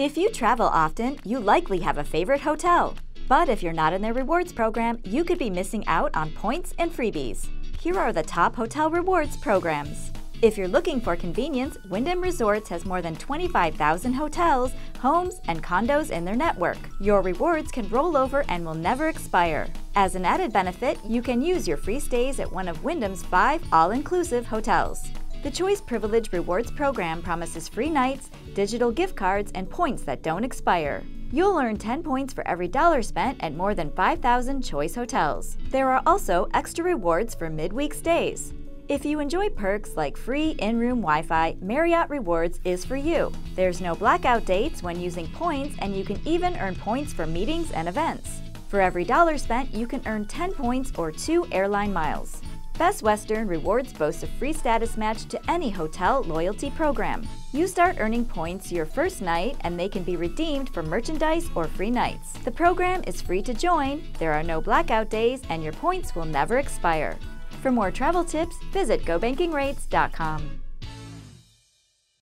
If you travel often, you likely have a favorite hotel. But if you're not in their rewards program, you could be missing out on points and freebies. Here are the top hotel rewards programs. If you're looking for convenience, Wyndham Resorts has more than 25,000 hotels, homes, and condos in their network. Your rewards can roll over and will never expire. As an added benefit, you can use your free stays at one of Wyndham's five all inclusive hotels. The Choice Privilege Rewards program promises free nights, digital gift cards, and points that don't expire. You'll earn 10 points for every dollar spent at more than 5,000 Choice hotels. There are also extra rewards for midweek stays. If you enjoy perks like free in-room Wi-Fi, Marriott Rewards is for you. There's no blackout dates when using points and you can even earn points for meetings and events. For every dollar spent, you can earn 10 points or 2 airline miles. Best Western Rewards boasts a free status match to any hotel loyalty program. You start earning points your first night and they can be redeemed for merchandise or free nights. The program is free to join, there are no blackout days, and your points will never expire. For more travel tips, visit GoBankingRates.com.